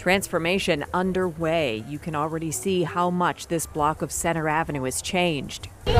Transformation underway. You can already see how much this block of Centre Avenue has changed. The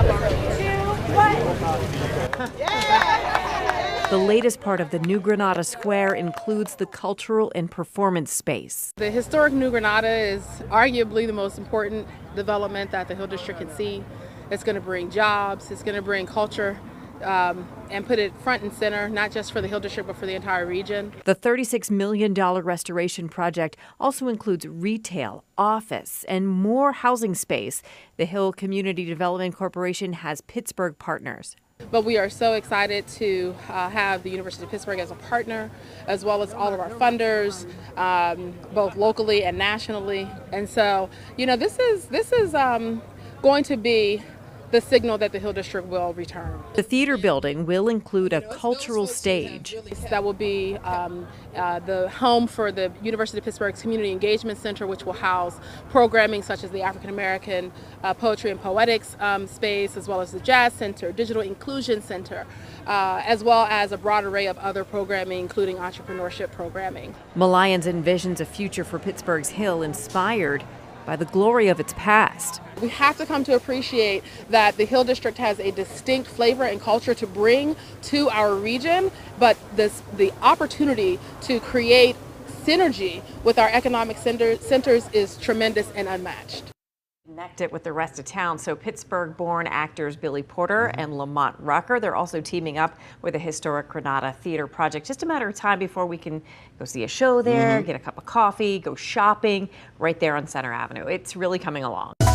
latest part of the New Granada Square includes the cultural and performance space. The historic New Granada is arguably the most important development that the Hill District can see. It's going to bring jobs, it's going to bring culture, um, and put it front and center, not just for the Hill District, but for the entire region. The $36 million restoration project also includes retail, office, and more housing space. The Hill Community Development Corporation has Pittsburgh partners. But we are so excited to uh, have the University of Pittsburgh as a partner, as well as all of our funders, um, both locally and nationally. And so, you know, this is this is um, going to be the signal that the Hill District will return. The theater building will include a cultural stage. That will be um, uh, the home for the University of Pittsburgh's Community Engagement Center, which will house programming such as the African American uh, Poetry and Poetics um, space, as well as the Jazz Center, Digital Inclusion Center, uh, as well as a broad array of other programming, including entrepreneurship programming. Malians envisions a future for Pittsburgh's Hill inspired by the glory of its past. We have to come to appreciate that the Hill District has a distinct flavor and culture to bring to our region, but this, the opportunity to create synergy with our economic center, centers is tremendous and unmatched connect it with the rest of town. So Pittsburgh born actors Billy Porter mm-hmm. and Lamman Rucker, they're also teaming up with the historic Granada Theater Project. Just a matter of time before we can go see a show there, mm -hmm. get a cup of coffee, go shopping right there on Centre Avenue. It's really coming along.